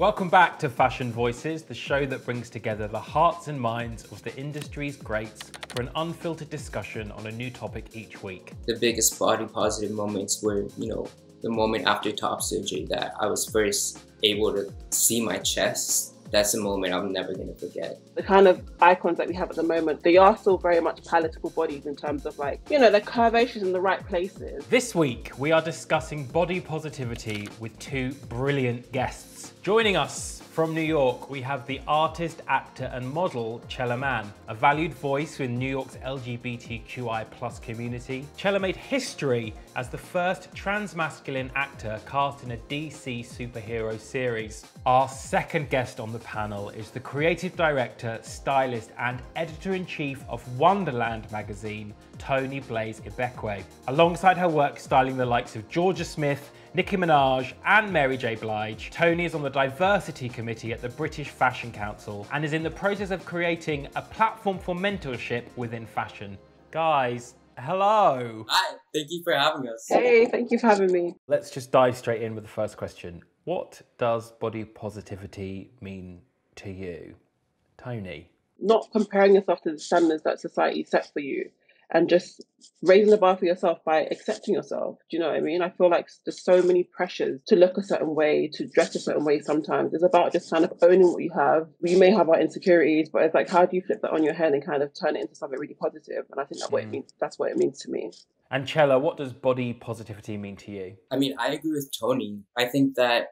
Welcome back to Fashion Voices, the show that brings together the hearts and minds of the industry's greats for an unfiltered discussion on a new topic each week. The biggest body positive moments were, you know, the moment after top surgery that I was first able to see my chest that's a moment I'm never going to forget. The kind of icons that we have at the moment, they are still very much palatable bodies in terms of like, you know, the curvaceous in the right places. This week, we are discussing body positivity with two brilliant guests. Joining us from New York, we have the artist, actor, and model Chella Man, a valued voice in New York's LGBTQI plus community. Chella made history as the first transmasculine actor cast in a DC superhero series. Our second guest on the panel is the creative director, stylist, and editor-in-chief of Wonderland magazine, Toni-Blaze Ibekwe. Alongside her work styling the likes of Jorja Smith, Nicki Minaj and Mary J. Blige. Toni is on the diversity committee at the British Fashion Council and is in the process of creating a platform for mentorship within fashion. Guys, hello. Hi, thank you for having us. Hey, thank you for having me. Let's just dive straight in with the first question. What does body positivity mean to you? Toni. Not comparing yourself to the standards that society sets for you and just raising the bar for yourself by accepting yourself. Do you know what I mean? I feel like there's so many pressures to look a certain way, to dress a certain way sometimes. It's about just kind of owning what you have. We may have our insecurities, but it's like how do you flip that on your head and kind of turn it into something really positive? And I think that's what it mm. means that's what it means to me. And Chella, what does body positivity mean to you? I mean, I agree with Toni. I think that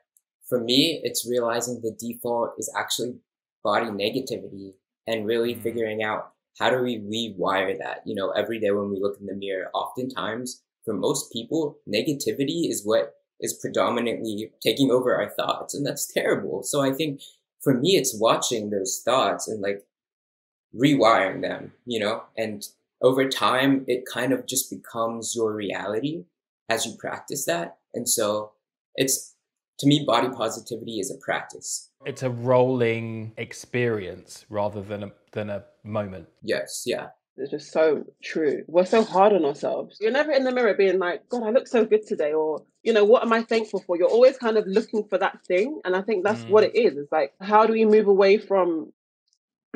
for me, it's realizing the default is actually body negativity and really mm. figuring out how do we rewire that? You know, every day when we look in the mirror, oftentimes for most people, negativity is what is predominantly taking over our thoughts. And that's terrible. So I think for me, it's watching those thoughts and like rewiring them, you know, and over time, it kind of just becomes your reality as you practice that. And so it's, to me, body positivity is a practice. It's a rolling experience rather than a than a moment. Yes, yeah. It's just so true. We're so hard on ourselves. You're never in the mirror being like, God, I look so good today, or, you know, what am I thankful for? You're always kind of looking for that thing. And I think that's mm. what it is. It's like, how do we move away from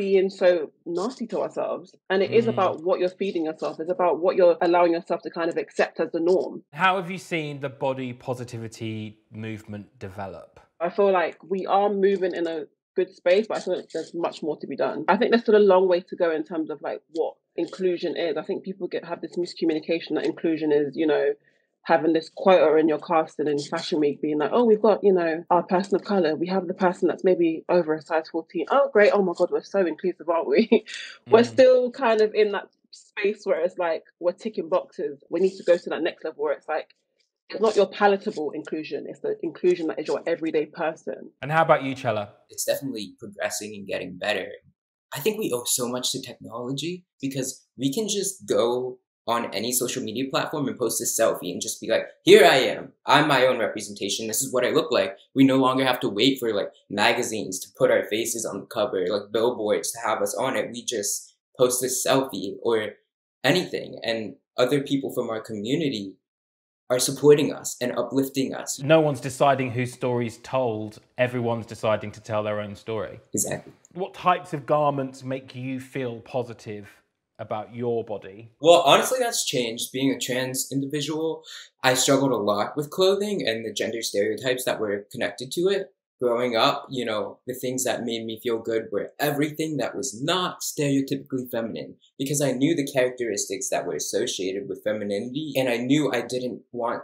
being so nasty to ourselves? And it mm. is about what you're feeding yourself, it's about what you're allowing yourself to kind of accept as the norm. How have you seen the body positivity movement develop? I feel like we are moving in a good space, but I feel like there's much more to be done. I think there's still a long way to go in terms of like what inclusion is. I think people get have this miscommunication that inclusion is, you know, having this quota in your casting in Fashion Week being like, oh, we've got, you know, our person of color. We have the person that's maybe over a size 14. Oh, great. Oh my God, we're so inclusive, aren't we? Mm. we're still kind of in that space where it's like we're ticking boxes. We need to go to that next level where it's like, it's not your palatable inclusion, it's the inclusion that is your everyday person. And how about you, Chella? It's definitely progressing and getting better. I think we owe so much to technology because we can just go on any social media platform and post a selfie and just be like, here I am. I'm my own representation. This is what I look like. We no longer have to wait for like magazines to put our faces on the cover, like billboards to have us on it. We just post a selfie or anything. And other people from our community are supporting us and uplifting us. No one's deciding whose story's told, everyone's deciding to tell their own story. Exactly. What types of garments make you feel positive about your body? Well, honestly, that's changed. Being a trans individual, I struggled a lot with clothing and the gender stereotypes that were connected to it growing up, you know, the things that made me feel good were everything that was not stereotypically feminine because I knew the characteristics that were associated with femininity and I knew I didn't want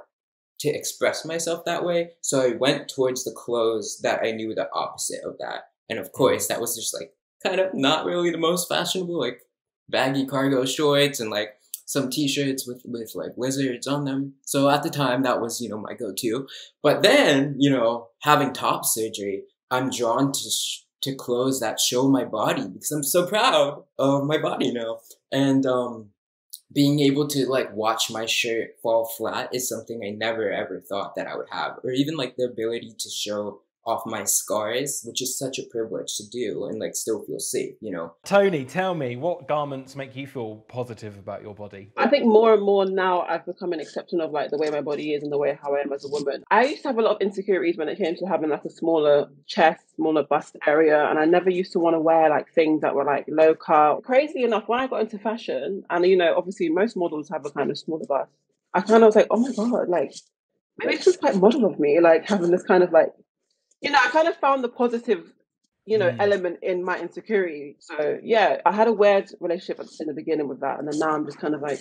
to express myself that way. So I went towards the clothes that I knew the opposite of that. And of mm-hmm. course, that was just like kind of not really the most fashionable, like baggy cargo shorts and like some t-shirts with with like wizards on them. So at the time that was, you know, my go-to. But then, you know, having top surgery, I'm drawn to sh- to clothes that show my body because I'm so proud of my body now. And um being able to like watch my shirt fall flat is something I never ever thought that I would have or even like the ability to show off my scars, which is such a privilege to do and like still feel safe, you know. Toni, tell me what garments make you feel positive about your body? I think more and more now I've become an acceptance of like the way my body is and the way how I am as a woman. I used to have a lot of insecurities when it came to having like a smaller chest, smaller bust area, and I never used to want to wear like things that were like low cut. Crazy enough, when I got into fashion, and you know, obviously most models have a kind of smaller bust. I kind of was like, oh my god, like maybe it's just quite model of me, like having this kind of like you know, I kind of found the positive, you know, mm. element in my insecurity. So yeah, I had a weird relationship in the beginning with that, and then now I'm just kind of like,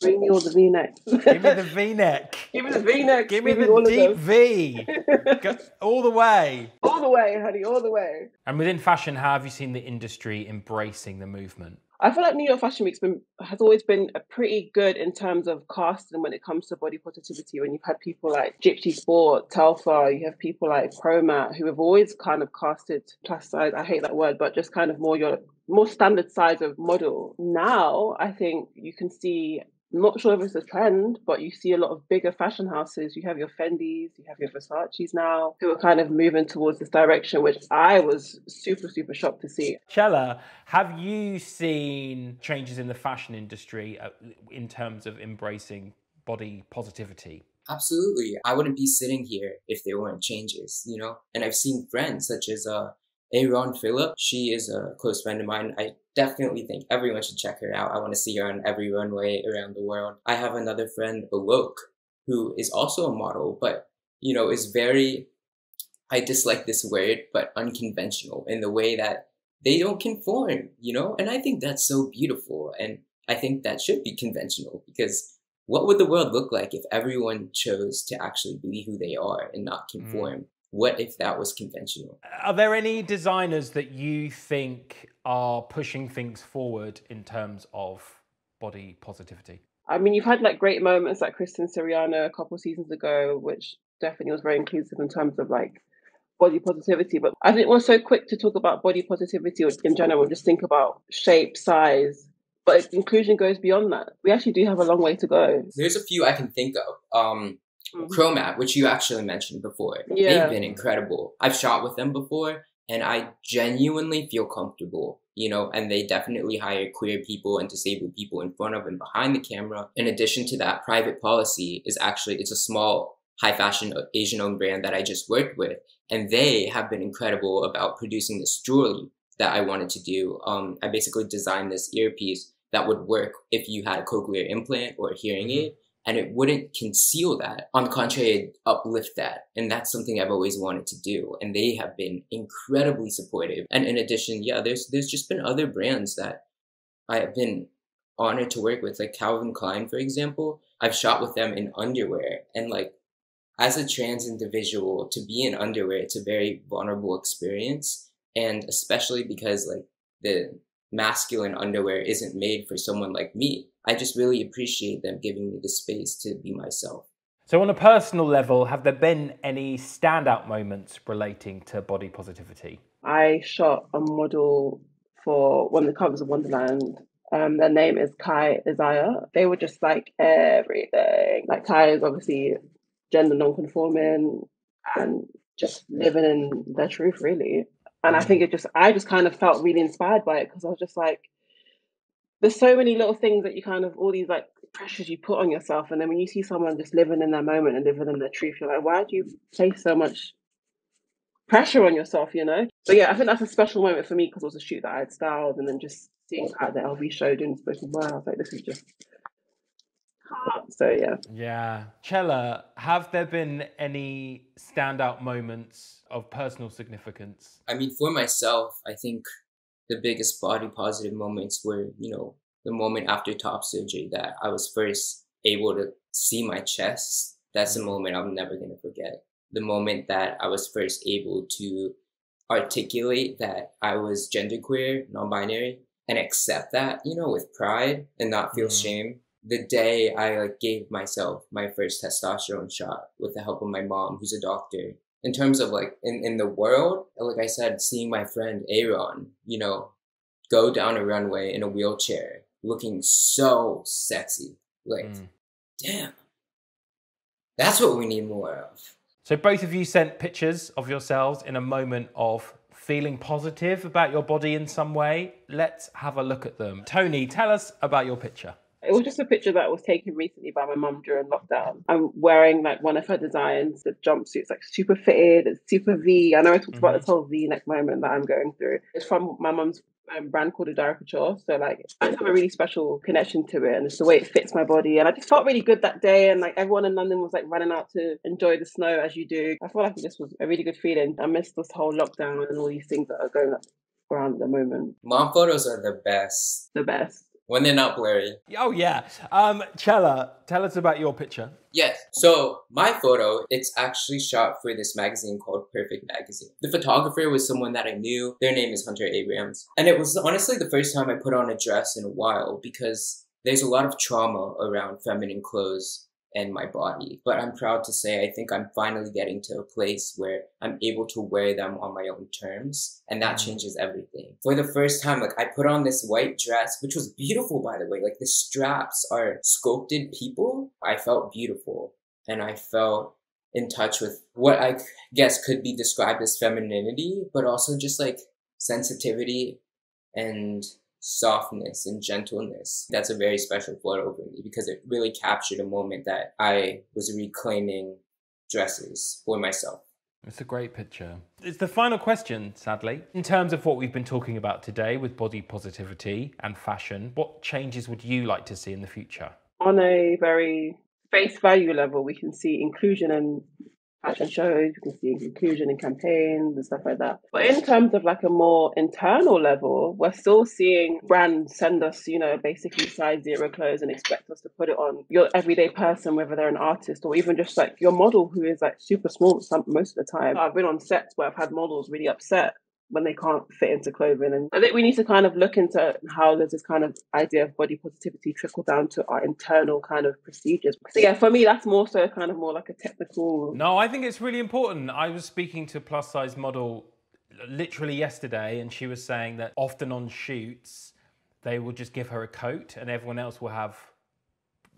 bring me all the V-neck. Give me the V-neck. Give me the V-neck. Give me the deep V. all the way. All the way, honey, all the way. And within fashion, how have you seen the industry embracing the movement? I feel like New York Fashion Week's been has always been a pretty good in terms of casting when it comes to body positivity. When you've had people like Gypsy Sport, Telfar, you have people like Chromat who have always kind of casted plus size. I hate that word, but just kind of more your more standard size of model. Now I think you can see not sure if it's a trend, but you see a lot of bigger fashion houses. You have your Fendi's, you have your Versace's now, who are kind of moving towards this direction, which I was super, super shocked to see. Chella, have you seen changes in the fashion industry uh, in terms of embracing body positivity? Absolutely. I wouldn't be sitting here if there weren't changes, you know? And I've seen friends such as uh, Aaron Phillip. She is a close friend of mine. I definitely think everyone should check her out. I want to see her on every runway around the world. I have another friend, Alok, who is also a model, but, you know, is very, I dislike this word, but unconventional in the way that they don't conform, you know? And I think that's so beautiful. And I think that should be conventional because what would the world look like if everyone chose to actually be who they are and not mm. conform? Mm. What if that was conventional? Are there any designers that you think are pushing things forward in terms of body positivity? I mean, you've had like great moments like Christian Siriano a couple seasons ago, which definitely was very inclusive in terms of like body positivity. But I think we're so quick to talk about body positivity in general, just think about shape, size, but inclusion goes beyond that. We actually do have a long way to go. There's a few I can think of. Um, mm-hmm. Chromat, which you actually mentioned before. Yeah. They've been incredible. I've shot with them before and I genuinely feel comfortable, you know, and they definitely hire queer people and disabled people in front of and behind the camera. In addition to that, private policy is actually, it's a small high fashion Asian owned brand that I just worked with. And they have been incredible about producing this jewelry that I wanted to do. Um, I basically designed this earpiece that would work if you had a cochlear implant or a hearing mm-hmm. aid and it wouldn't conceal that. On the contrary, it uplift that. And that's something I've always wanted to do. And they have been incredibly supportive. And in addition, yeah, there's there's just been other brands that I have been honored to work with, like Calvin Klein, for example. I've shot with them in underwear. And like as a trans individual, to be in underwear, it's a very vulnerable experience. And especially because like the masculine underwear isn't made for someone like me. I just really appreciate them giving me the space to be myself. So, on a personal level, have there been any standout moments relating to body positivity? I shot a model for one of the covers of Wonderland. Um, their name is Kai Isaiah. They were just like everything. Like Kai is obviously gender non-conforming and just living in their truth, really and I think it just I just kind of felt really inspired by it because I was just like, there's so many little things that you kind of all these like pressures you put on yourself, and then when you see someone just living in their moment and living in their truth, you're like, why do you place so much pressure on yourself? You know. But yeah, I think that's a special moment for me because it was a shoot that I had styled, and then just seeing at the LV show doing spoken word, I was like, this is just so yeah. Yeah. Chella, have there been any standout moments of personal significance? I mean, for myself, I think the biggest body positive moments were, you know, the moment after top surgery that I was first able to see my chest. That's a mm-hmm. moment I'm never going to forget. The moment that I was first able to articulate that I was genderqueer, non binary, and accept that, you know, with pride and not feel mm. shame the day I like gave myself my first testosterone shot with the help of my mom, who's a doctor. In terms of like in, in the world, like I said, seeing my friend Aaron, you know, go down a runway in a wheelchair, looking so sexy. Like, mm. damn, that's what we need more of. So both of you sent pictures of yourselves in a moment of feeling positive about your body in some way. Let's have a look at them. Toni, tell us about your picture. It was just a picture that was taken recently by my mum during lockdown. I'm wearing like one of her designs. The jumpsuit's like super fitted, it's super V. I know I talked mm-hmm. about this whole V neck moment that I'm going through. It's from my mum's um, brand called Adara Couture. So like I have a really special connection to it and it's the way it fits my body. And I just felt really good that day and like everyone in London was like running out to enjoy the snow as you do. I feel like this was a really good feeling. I missed this whole lockdown and all these things that are going around at the moment. Mom photos are the best. The best when they're not blurry. Oh yeah. Um, Chella, tell us about your picture. Yes. So my photo, it's actually shot for this magazine called Perfect Magazine. The photographer was someone that I knew. Their name is Hunter Abrams. And it was honestly the first time I put on a dress in a while because there's a lot of trauma around feminine clothes and my body. But I'm proud to say I think I'm finally getting to a place where I'm able to wear them on my own terms. And that mm. changes everything. For the first time, like I put on this white dress, which was beautiful, by the way. Like the straps are sculpted people. I felt beautiful and I felt in touch with what I guess could be described as femininity, but also just like sensitivity and softness and gentleness. That's a very special photo for me because it really captured a moment that I was reclaiming dresses for myself. It's a great picture. It's the final question, sadly. In terms of what we've been talking about today with body positivity and fashion, what changes would you like to see in the future? On a very face value level, we can see inclusion and fashion shows, you can see inclusion in campaigns and stuff like that. But in terms of like a more internal level, we're still seeing brands send us, you know, basically size zero clothes and expect us to put it on your everyday person, whether they're an artist or even just like your model who is like super small some, most of the time. I've been on sets where I've had models really upset when they can't fit into clothing. And I think we need to kind of look into how does this kind of idea of body positivity trickle down to our internal kind of procedures. So yeah, for me, that's more so kind of more like a technical. No, I think it's really important. I was speaking to a plus size model literally yesterday, and she was saying that often on shoots, they will just give her a coat, and everyone else will have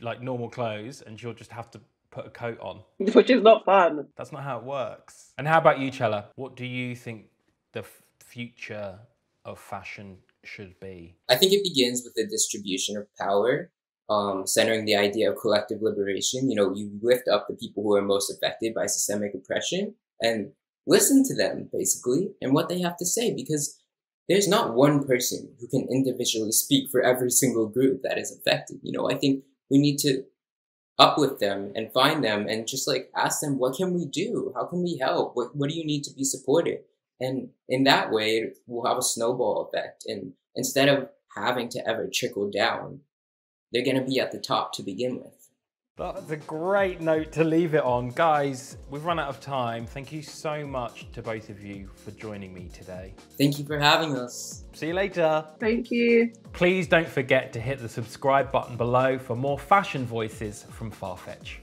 like normal clothes, and she'll just have to put a coat on. Which is not fun. That's not how it works. And how about you, Chella? What do you think the future of fashion should be? I think it begins with the distribution of power, um, centering the idea of collective liberation. You know, you lift up the people who are most affected by systemic oppression and listen to them, basically, and what they have to say, because there's not one person who can individually speak for every single group that is affected. You know, I think we need to uplift them and find them and just like ask them, what can we do? How can we help? What, what do you need to be supported? And in that way, we'll have a snowball effect. And instead of having to ever trickle down, they're going to be at the top to begin with. That's a great note to leave it on. Guys, we've run out of time. Thank you so much to both of you for joining me today. Thank you for having us. See you later. Thank you. Please don't forget to hit the subscribe button below for more fashion voices from Farfetch.